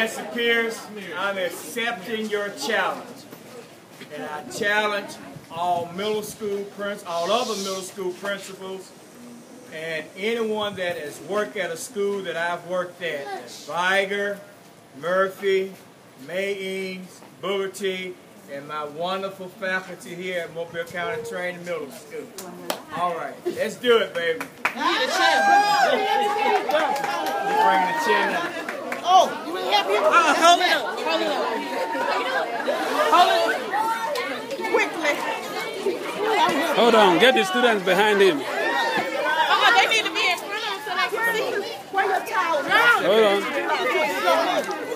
Nancy Pierce. I'm accepting your challenge. And I challenge all middle school principals, all other middle school principals, and anyone that has worked at a school that I've worked at. Vigor, Murphy, Mae Eanes, Booker and my wonderful faculty here at Mobile County Training Middle School. All right, let's do it, baby. Need a chair. Bring the chair now. Oh, you want to help him? Uh, hold it up. Hold it up. Hold it. Quickly. Hold on, get the students behind him. Oh, they need to be in front of him so they can see. Where your towel? Hold on.